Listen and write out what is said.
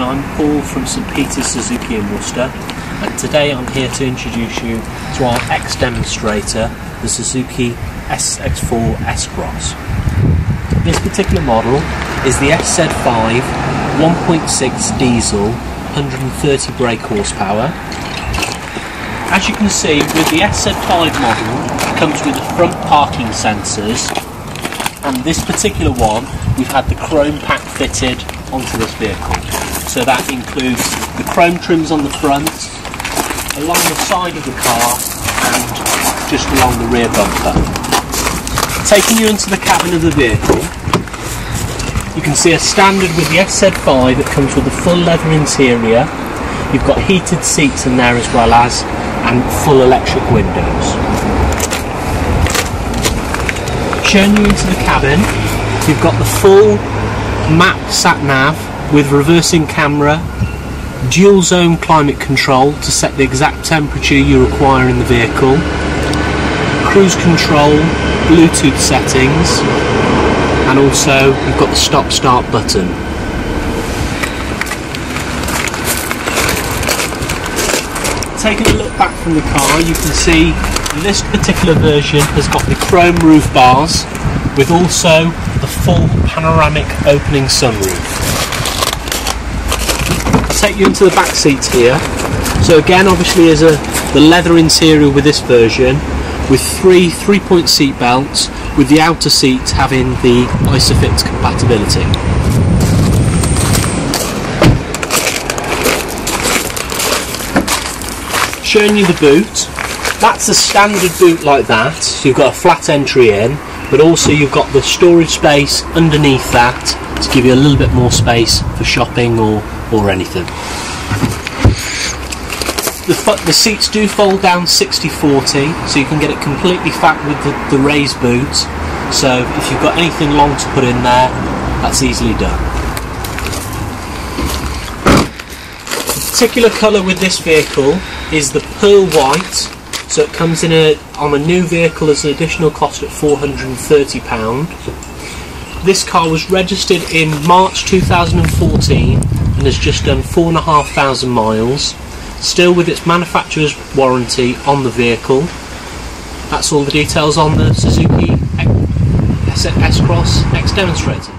I'm Paul from St Peter's Suzuki in Worcester and today I'm here to introduce you to our ex-demonstrator, the Suzuki SX4 S-Cross. This particular model is the SZ5 1.6 diesel 130 brake horsepower. As you can see with the SZ5 model it comes with the front parking sensors and this particular one we've had the chrome pack fitted onto this vehicle. So that includes the chrome trims on the front, along the side of the car and just along the rear bumper. Taking you into the cabin of the vehicle, you can see a standard with the SZ5 that comes with a full leather interior. You've got heated seats in there as well as and full electric windows. Showing you into the cabin, you've got the full map sat nav with reversing camera, dual zone climate control to set the exact temperature you require in the vehicle, cruise control, Bluetooth settings, and also you've got the stop start button. Taking a look back from the car, you can see this particular version has got the chrome roof bars with also the full panoramic opening sunroof. Take you into the back seats here. So again, obviously, is a the leather interior with this version, with three three-point seat belts, with the outer seats having the Isofix compatibility. Showing you the boot. That's a standard boot like that. You've got a flat entry in, but also you've got the storage space underneath that to give you a little bit more space for shopping or, or anything. The, the seats do fold down 60-40 so you can get it completely fat with the, the raised boot so if you've got anything long to put in there that's easily done. The particular colour with this vehicle is the pearl white so it comes in a on a new vehicle as an additional cost at £430. This car was registered in March 2014 and has just done 4,500 miles, still with its manufacturer's warranty on the vehicle. That's all the details on the Suzuki S-Cross X Demonstrator.